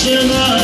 Shiva.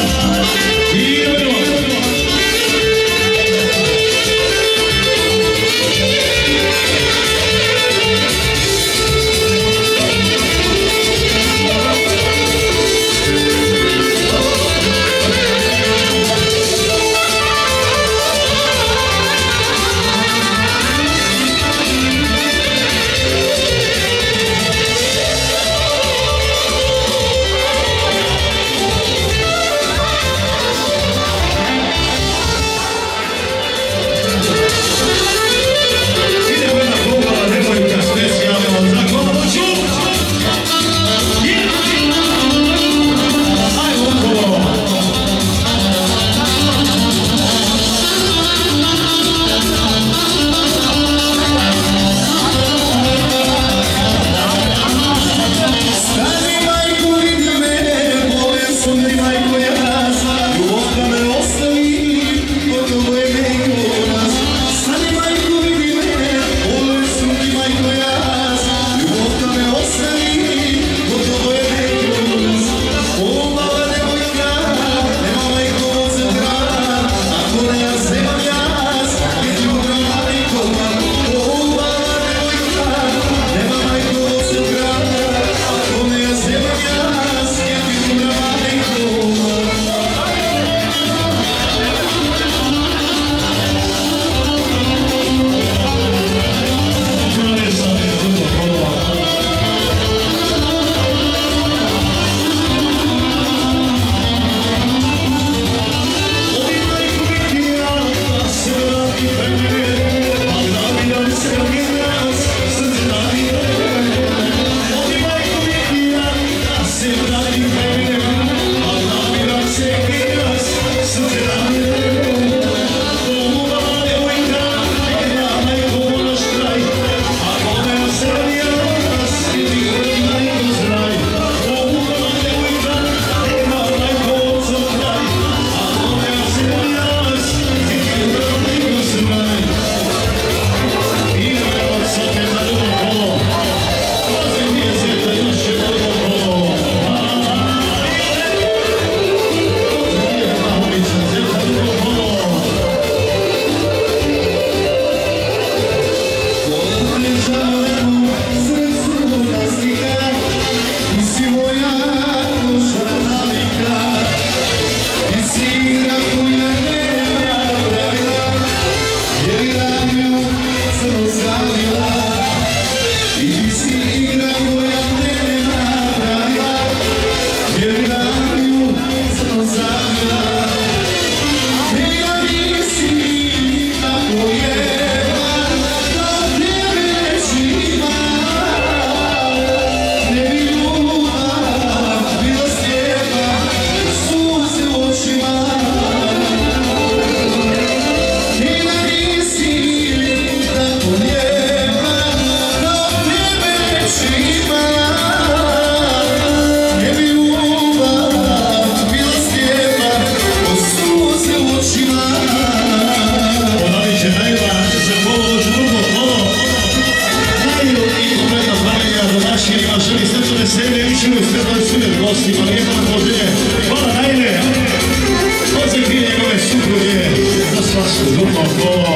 Lord.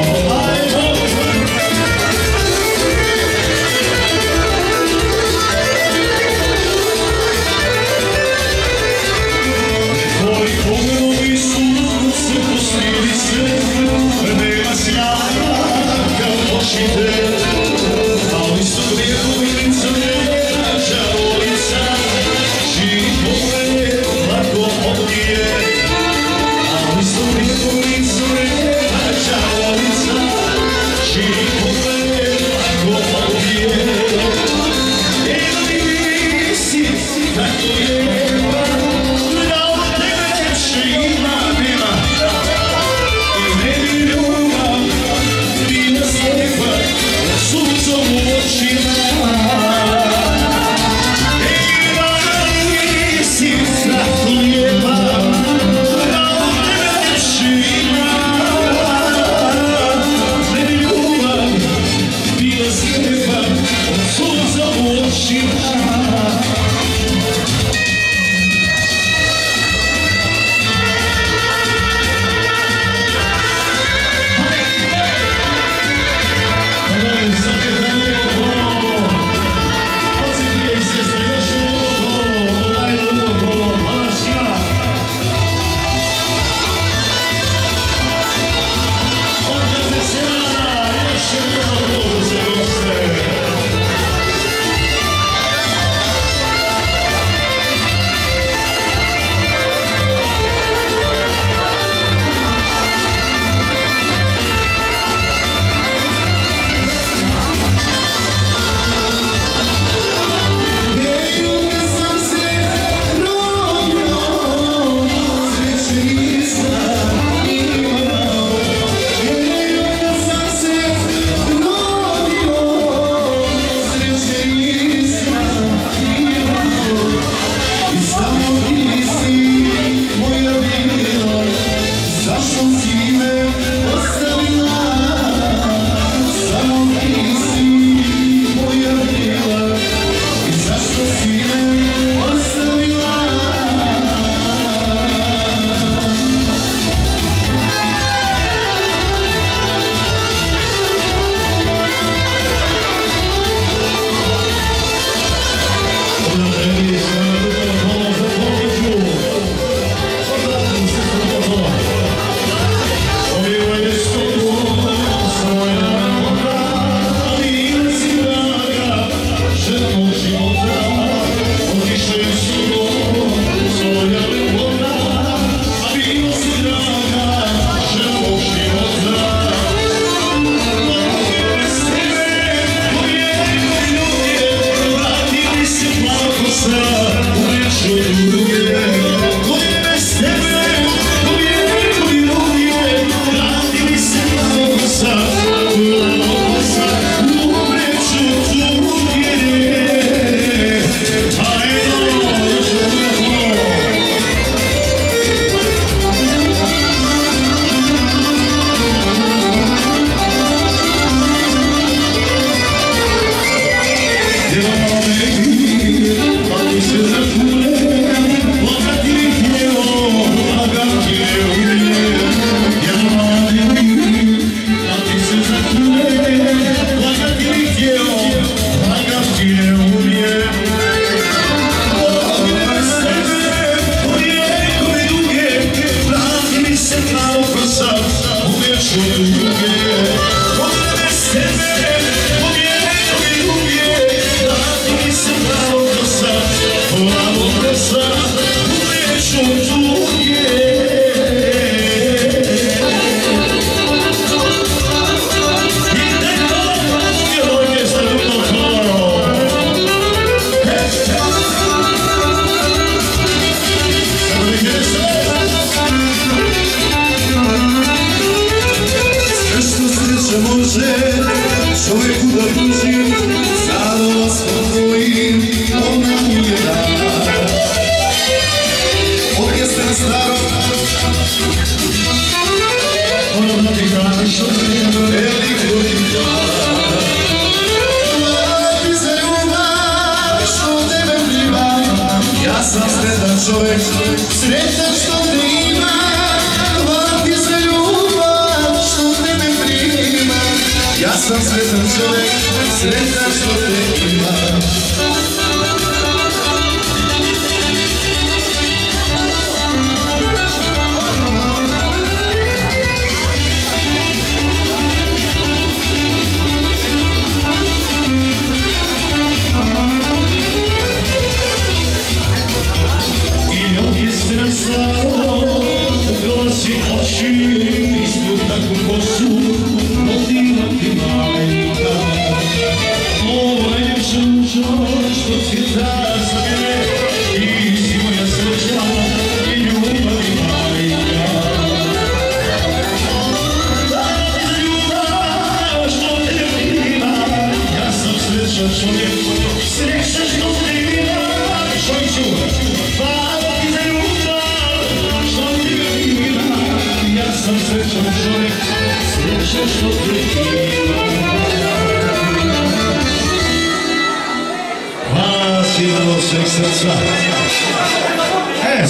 sretan čovek, sretan što te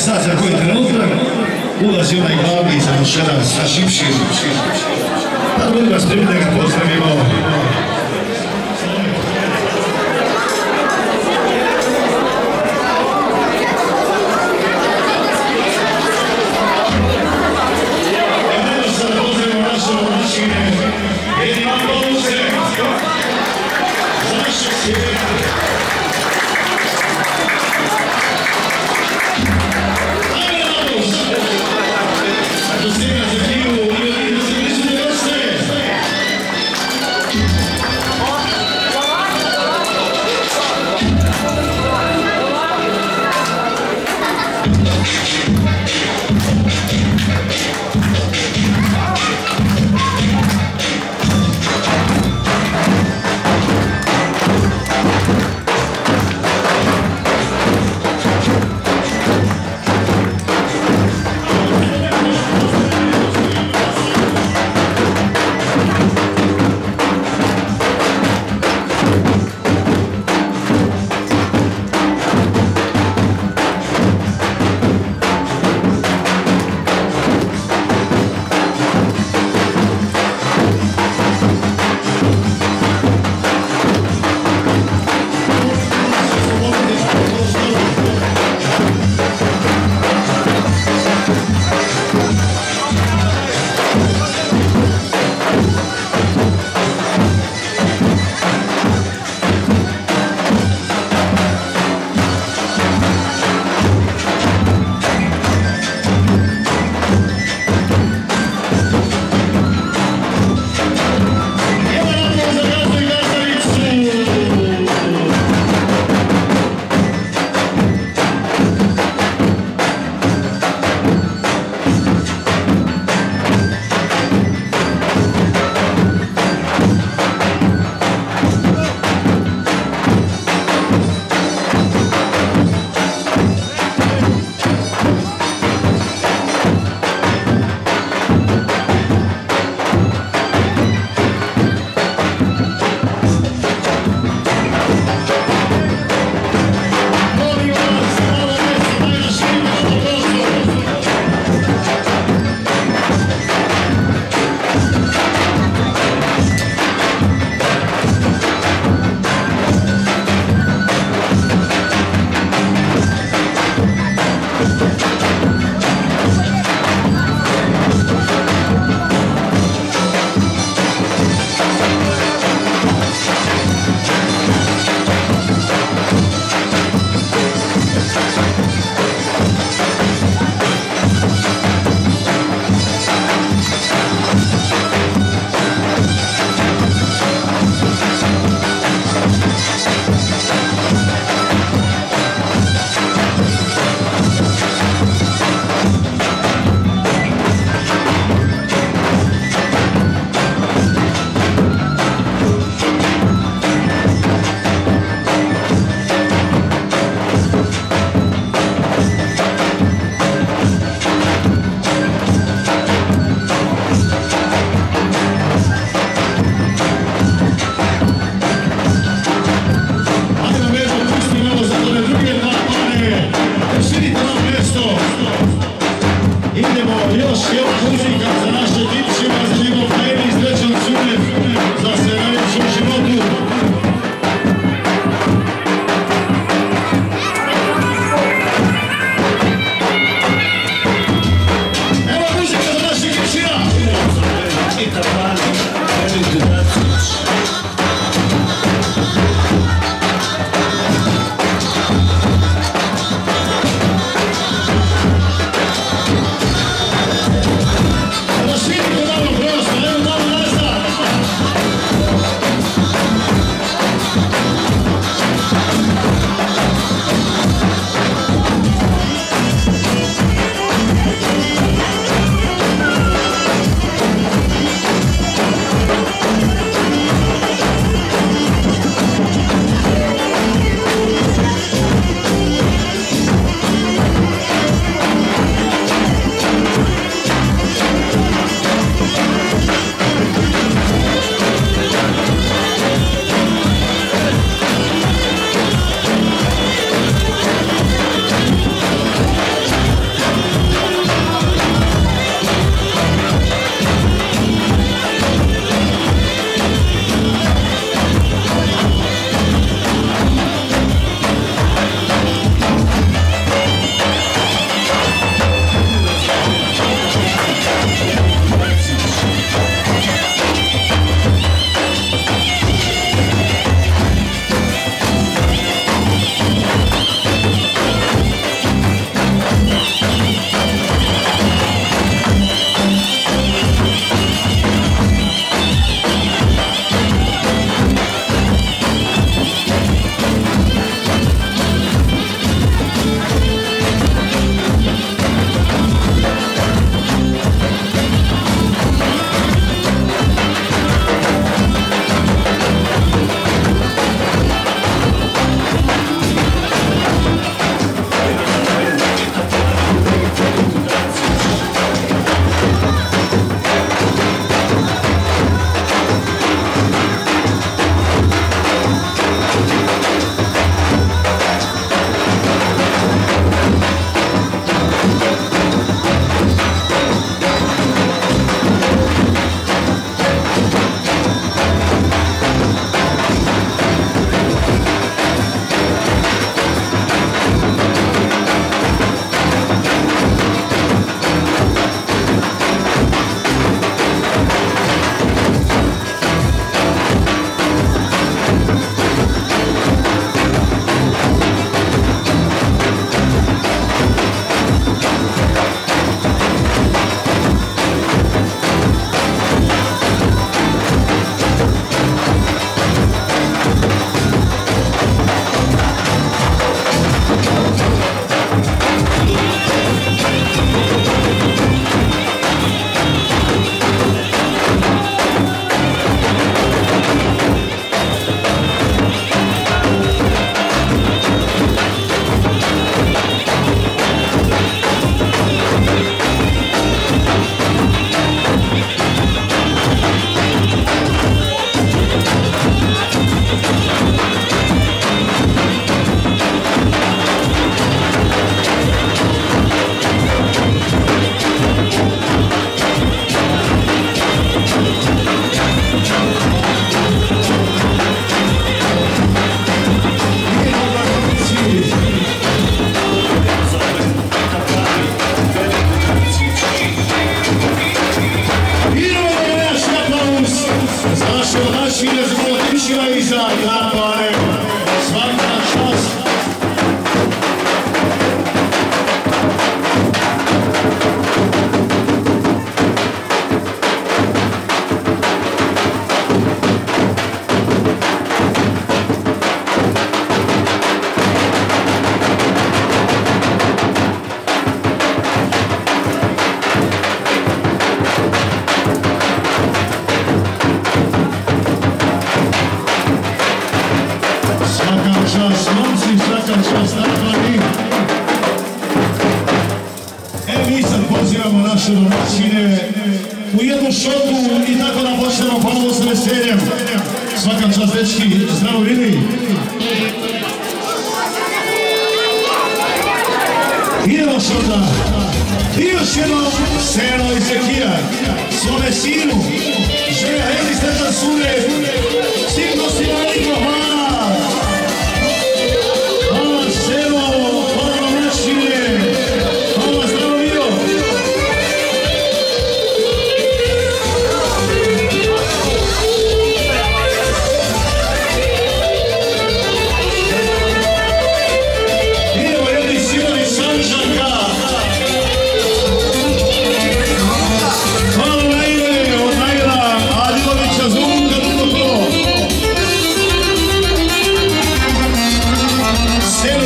sad za koji trenutak ulazi onaj glavni završenac sa šipšim. Da budemo spremni da ga pozdravimo.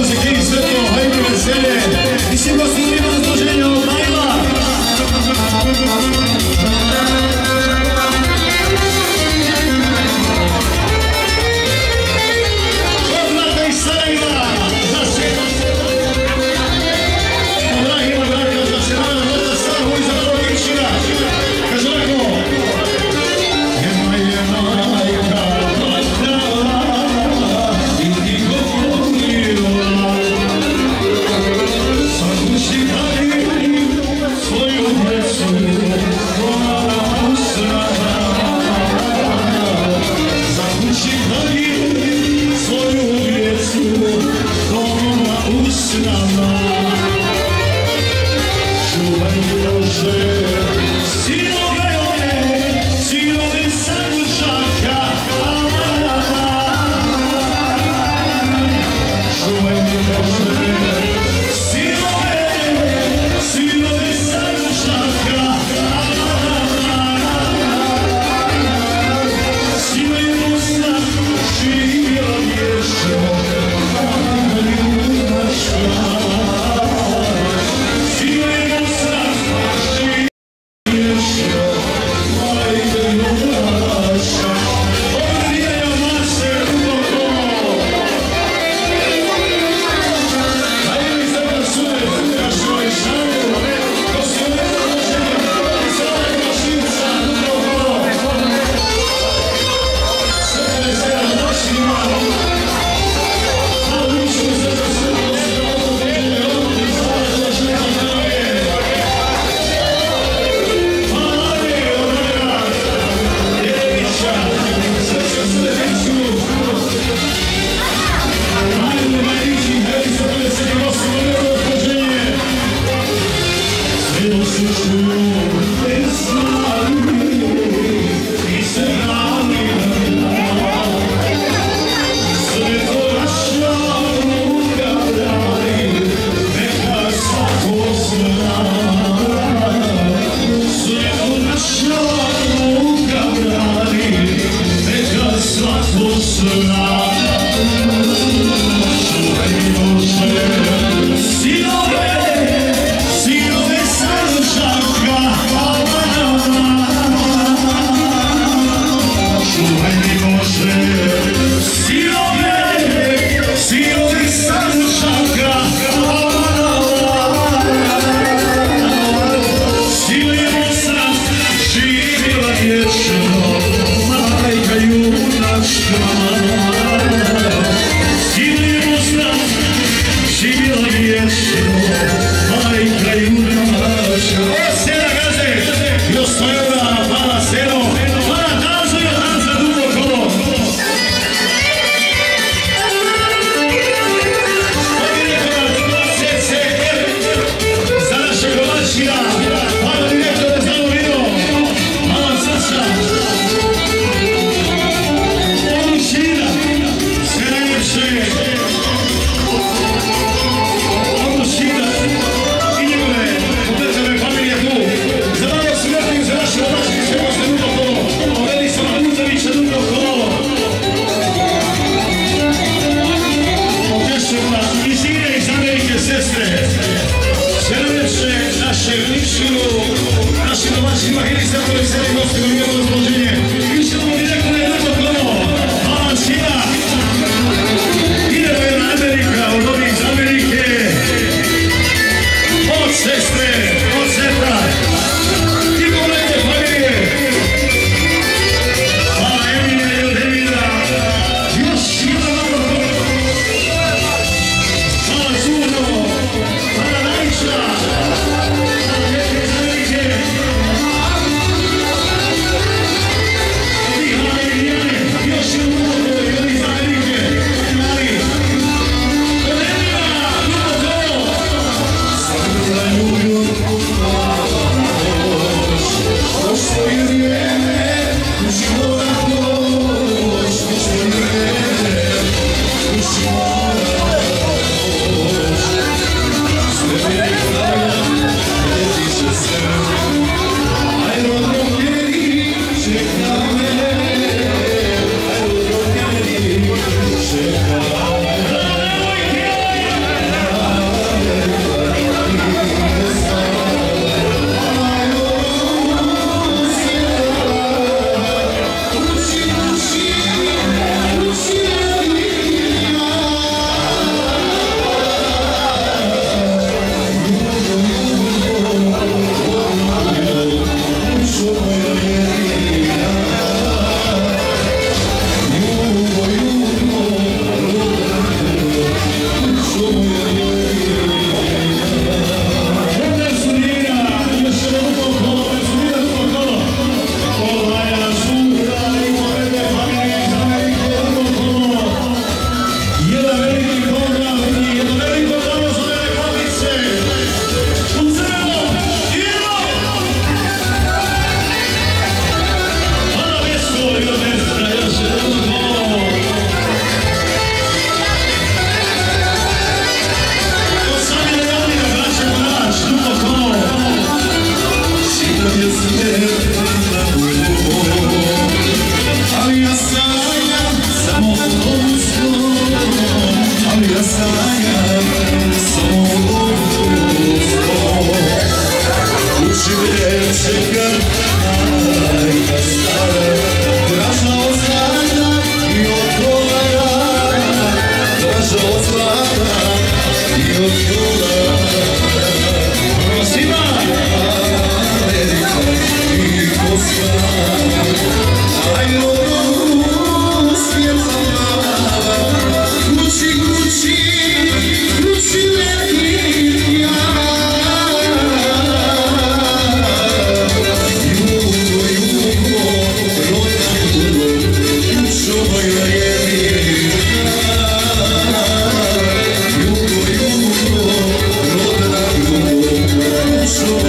Music Institute, Haiti City.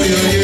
you.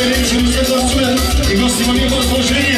najlepszym, z tego i własnymi miłością żyje.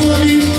Slavim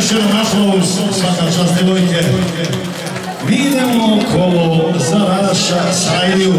još jedan aplauz, svaka čast djevojke. Mi idemo kolo za Radaša Sajliju.